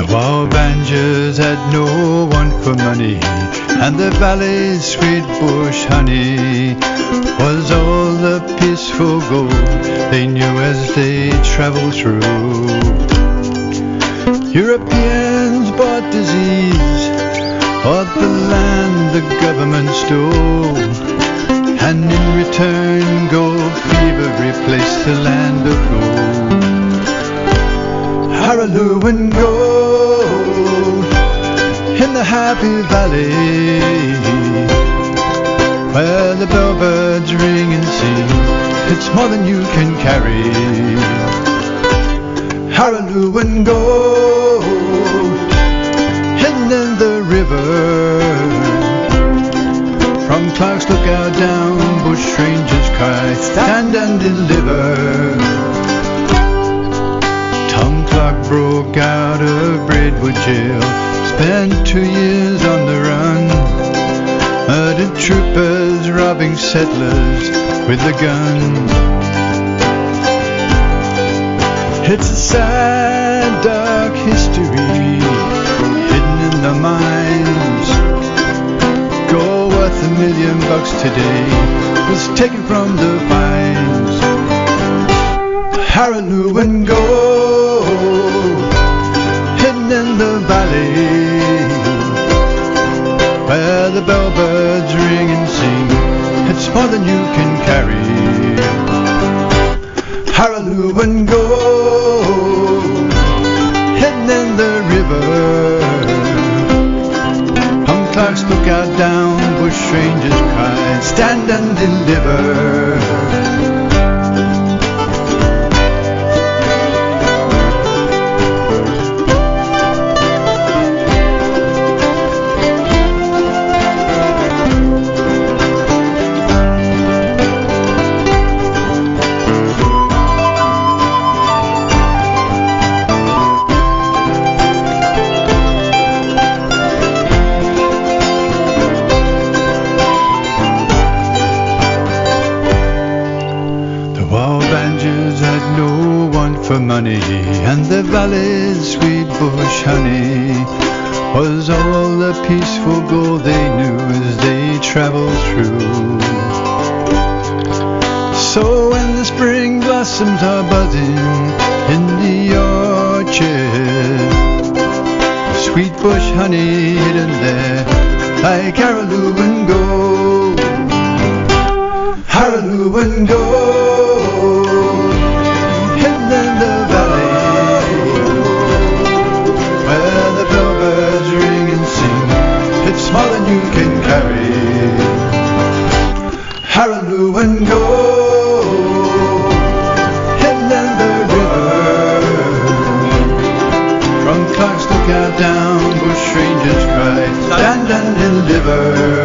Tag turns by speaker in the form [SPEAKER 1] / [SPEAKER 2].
[SPEAKER 1] Walbanga had no want for money, and the valley's sweet bush honey was all the peaceful gold they knew as they traveled through. Europeans bought disease, bought the land the government stole, and in return gold fever replaced the land of gold. Araluen gold the happy valley where the bellbirds ring and sing. It's more than you can carry. Araluen gold hidden in the river. From Clarke's lookout down, bush rangers cry, stand and deliver. Tom Clarke broke out of Braidwood jail, spent two years on the run. Murdered troopers robbing settlers with a gun. It's a sad, dark history hidden in the mines. Gold worth a million bucks today was taken from the vines. Araluen more than you can carry. Araluen gold hidden in the river. From Clarke's lookout down, bush rangers cry, stand and deliver. Money, and the valley's sweet bush honey was all the peaceful gold they knew as they traveled through. So when the spring blossoms are buzzing in the orchard, sweet bush honey hidden there like Haraloo and gold. Araluen gold can carry. Araluen in the river. From down, bush rangers cry, stand and deliver.